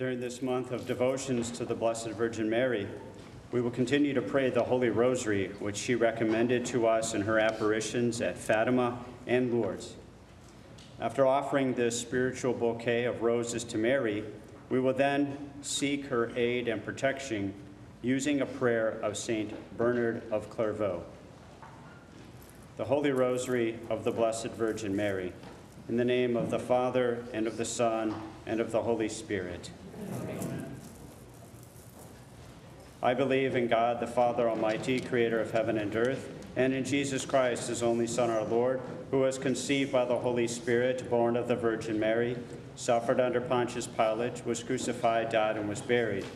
During this month of devotions to the Blessed Virgin Mary, we will continue to pray the Holy Rosary, which she recommended to us in her apparitions at Fatima and Lourdes. After offering this spiritual bouquet of roses to Mary, we will then seek her aid and protection using a prayer of Saint Bernard of Clairvaux. The Holy Rosary of the Blessed Virgin Mary, in the name of the Father, and of the Son, and of the Holy Spirit. I believe in God, the Father Almighty, creator of heaven and earth, and in Jesus Christ, his only Son, our Lord, who was conceived by the Holy Spirit, born of the Virgin Mary, suffered under Pontius Pilate, was crucified, died, and was buried.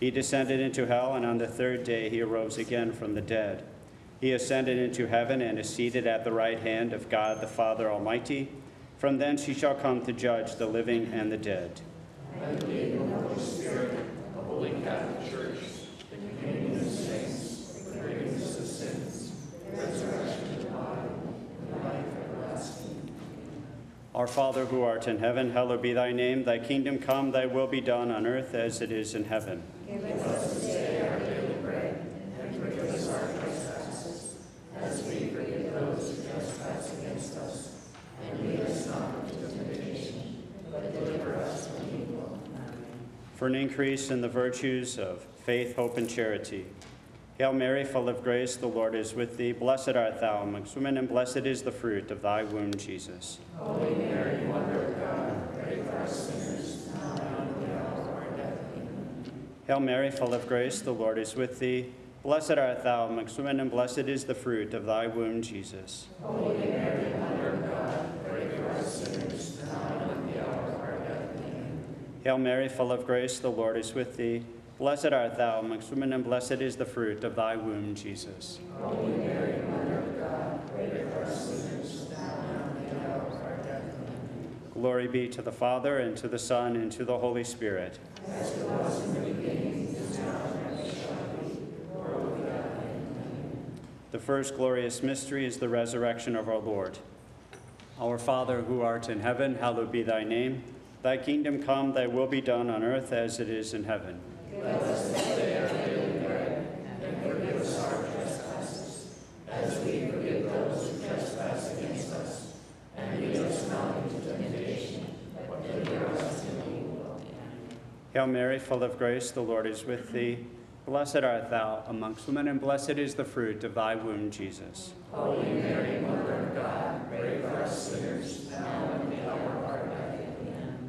He descended into hell, and on the third day he arose again from the dead. He ascended into heaven and is seated at the right hand of God the Father Almighty. From thence he shall come to judge the living and the dead. Believe in the Holy Spirit, the Holy Catholic Church, the communion of saints, the of sins, the resurrection of the life. Our Father who art in heaven, hallowed be thy name. Thy kingdom come, thy will be done on earth as it is in heaven. Give us this day our daily bread, and forgive us our trespasses, as we forgive those who trespass against us. And lead us not into temptation, but deliver us from evil. Amen. For an increase in the virtues of faith, hope, and charity. Hail Mary, full of grace, the Lord is with thee. Blessed art thou amongst women, and blessed is the fruit of thy womb, Jesus. Holy Mary, Mother of God, pray for us sinners, now and at the hour of our death. Amen. Hail Mary, full of grace, the Lord is with thee. Blessed art thou amongst women, and blessed is the fruit of thy womb, Jesus. Holy Mary, Mother of God, pray for us sinners, now and at the hour of our death. Amen. Hail Mary, full of grace, the Lord is with thee. Blessed art thou amongst women, and blessed is the fruit of thy womb, Jesus. Holy Mary, Mother of God, pray for us sinners, now and at the hour of our death. Glory be to the Father, and to the Son, and to the Holy Spirit. As it was in the beginning, is now, and ever shall be, world without end. Amen. The first glorious mystery is the resurrection of our Lord. Our Father who art in heaven, hallowed be thy name. Thy kingdom come, thy will be done on earth as it is in heaven. Hail Mary, full of grace, the Lord is with thee. Blessed art thou amongst women, and blessed is the fruit of thy womb, Jesus. Holy Mary, Mother of God, pray for us sinners, now and at the hour of our death. Amen.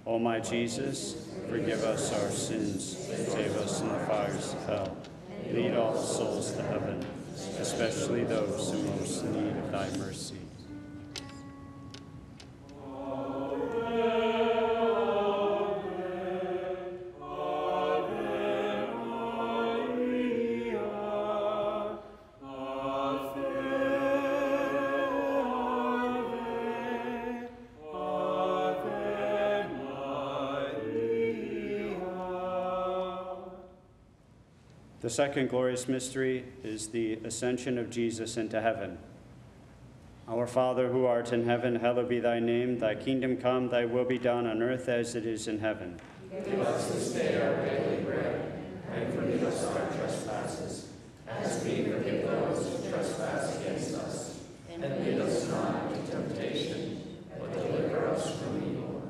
O my Jesus, forgive us our sins, save us from the fires of hell. Lead all souls to heaven, especially those who most need of thy mercy. Second glorious mystery is the ascension of Jesus into heaven. Our Father who art in heaven, hallowed be thy name. Thy kingdom come, thy will be done on earth as it is in heaven. Give us this day our daily bread, and forgive us our trespasses, as we forgive those who trespass against us. And lead us not into temptation, but deliver us from evil.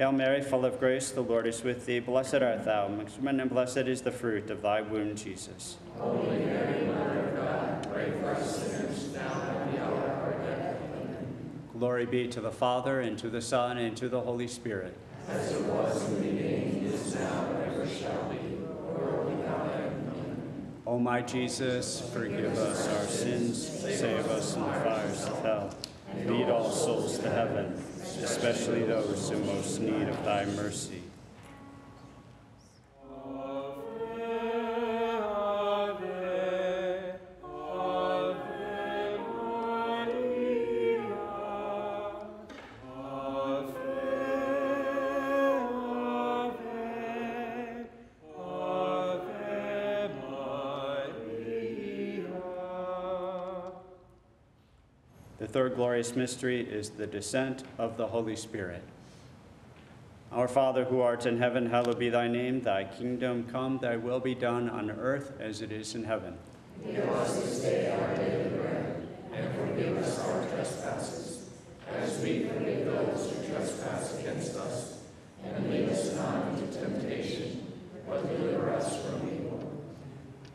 Hail Mary, full of grace, the Lord is with thee. Blessed art thou amongst women, and blessed is the fruit of thy womb, Jesus. Holy Mary, Mother of God, pray for us sinners, now and at the hour of our death. Amen. Glory be to the Father, and to the Son, and to the Holy Spirit. As it was in the beginning, is now, and ever shall be, world without end. Amen. O my Jesus, forgive us our sins, save us from the fires of hell. Lead all souls to heaven, especially those in most need of thy mercy. The third glorious mystery is the descent of the Holy Spirit. Our Father who art in heaven, hallowed be thy name. Thy kingdom come, thy will be done on earth as it is in heaven. Give us this day our daily bread, and forgive us our trespasses, as we forgive those who trespass against us. And lead us not into temptation, but deliver us from evil.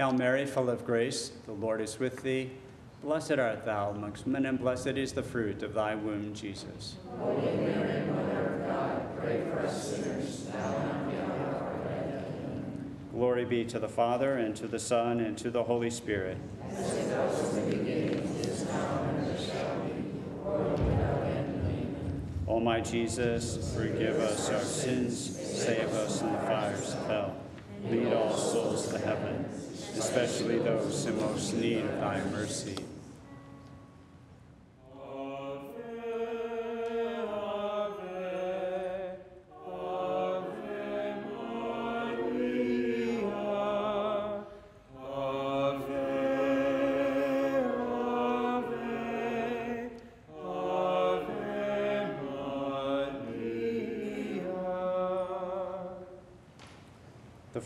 Hail Mary, full of grace, the Lord is with thee. Blessed art thou amongst women, and blessed is the fruit of thy womb, Jesus. Holy Mary, Mother of God, pray for us sinners, now and at the hour of our death. Glory be to the Father, and to the Son, and to the Holy Spirit. As it was in the beginning, is now, and ever shall be, world without end. Amen. O my Jesus, forgive us our sins, save us from the fires of hell. Lead all souls to heaven, especially those in most need of thy mercy.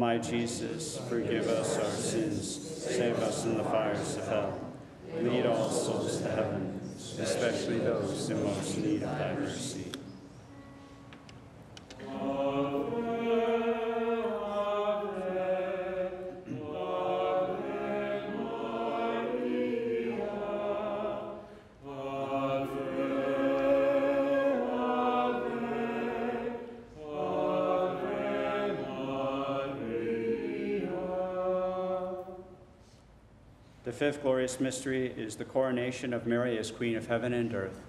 My Jesus, forgive us our sins, save us from the fires of hell. Lead all souls to heaven, especially those in most need of thy mercy. Fifth glorious mystery is the coronation of Mary as Queen of heaven and earth.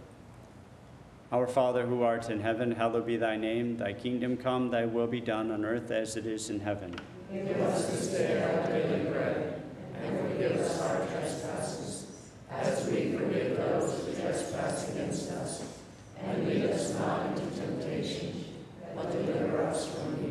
Our Father who art in heaven, hallowed be thy name. Thy kingdom come, thy will be done on earth as it is in heaven. Give us this day our daily bread, and forgive us our trespasses, as we forgive those who trespass against us. And lead us not into temptation, but deliver us from evil.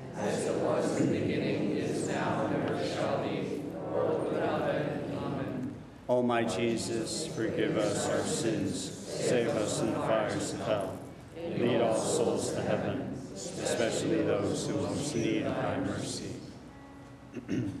As was the beginning, is now, and be. O my Jesus, forgive us our sins, save us from the fires of hell. Lead all souls to heaven, especially those who most need thy mercy.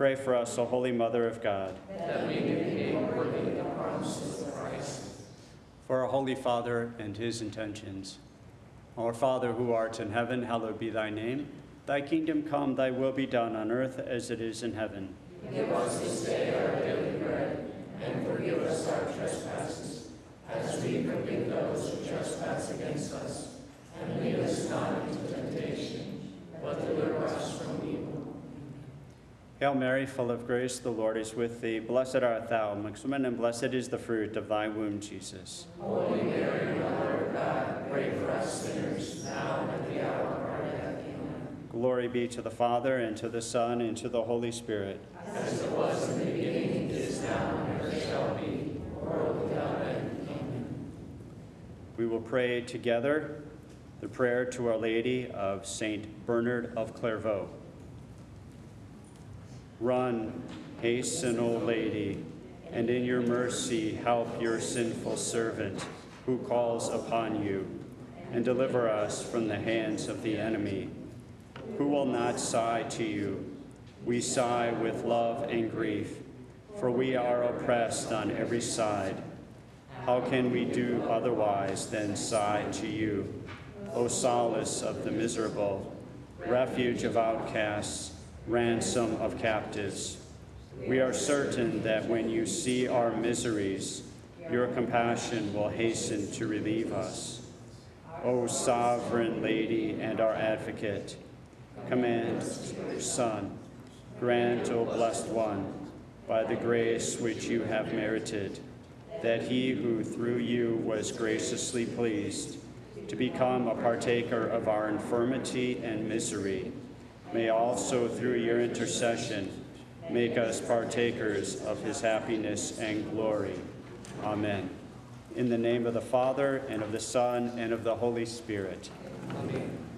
pray for us, O Holy Mother of God. That we may be worthy of the promises of Christ. For our Holy Father and his intentions. Our Father who art in heaven, hallowed be thy name. Thy kingdom come, thy will be done on earth as it is in heaven. Give us this day our daily bread, and forgive us our trespasses, as we forgive those who trespass against us. And lead us not into temptation, but deliver us from evil. Hail Mary, full of grace, the Lord is with thee. Blessed art thou amongst women, and blessed is the fruit of thy womb, Jesus. Holy Mary, Mother of God, pray for us sinners, now and at the hour of our death. Amen. Glory be to the Father, and to the Son, and to the Holy Spirit. As it was in the beginning, is now, and ever shall be, world without end. Amen. We will pray together the prayer to Our Lady of Saint Bernard of Clairvaux. Run, hasten, O Lady, and in your mercy help your sinful servant who calls upon you, and deliver us from the hands of the enemy, who will not sigh to you we sigh with love and grief, for we are oppressed on every side. How can we do otherwise than sigh to you, O solace of the miserable, refuge of outcasts, ransom of captives? We are certain that when you see our miseries, your compassion will hasten to relieve us. O sovereign Lady and our advocate, command your Son, grant, O blessed one, by the grace which you have merited, that he who through you was graciously pleased to become a partaker of our infirmity and misery, may also through your intercession make us partakers of his happiness and glory. Amen. In the name of the Father, and of the Son, and of the Holy Spirit. Amen.